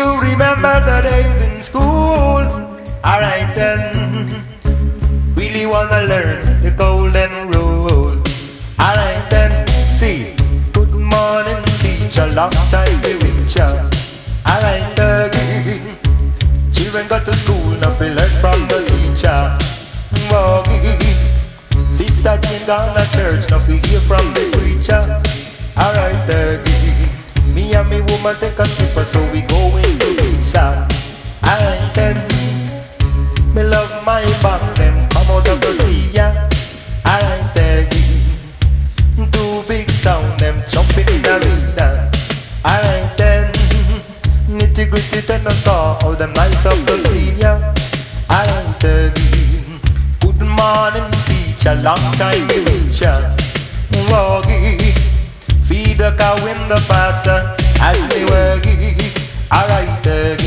you remember the days in school? Alright then. Really wanna learn the golden rule. Alright then. See. Good morning, teacher. Long time we reach ya. Alright again. Children got to school we learn from the teacher. Woggy. Sister Jane gone to church we hear from the preacher. Alright again. Me and me woman take a trip so we go Nitty gritty Tenor Saw all the again. Good morning teacher, long time we reach ya. Woggy. Feed the cow in the pasture as me worky. Alright again.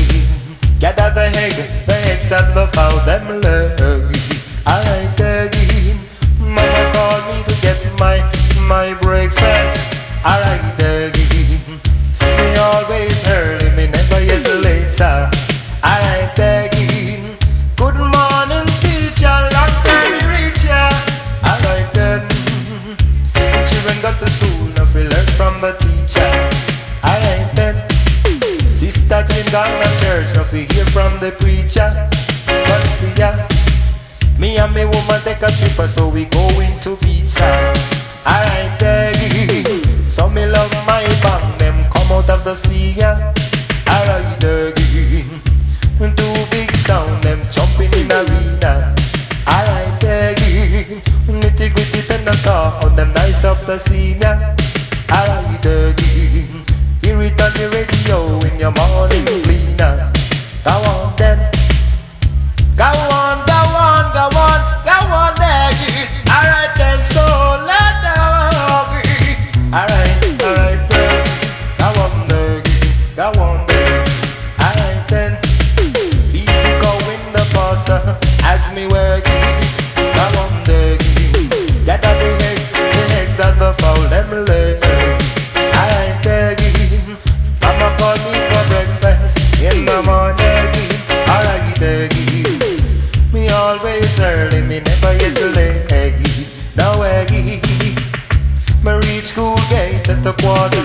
Gather the egg, the eggs that the fowl them lay. Alright again. Mama called me to get my my breakfast. Alright again. Me always church, now we hear from the preacher. But see ya. Me and me woman take a trip, so we go into pizza. Alright again. So me love my band, them come out of the sea. yeah. Alright again. Two big sound, them jumping in arena. Alright again. Nitty gritty Tenor Saw on them nice of the scene. yeah. Me working. Go on, Maggie. Gather the eggs, the eggs that the fowl them lay. Alright, Maggie. Mama call me for breakfast in the morning. Alright, Maggie. Me always early, me never yet late. Now Aggie, me reach school gate at the quarter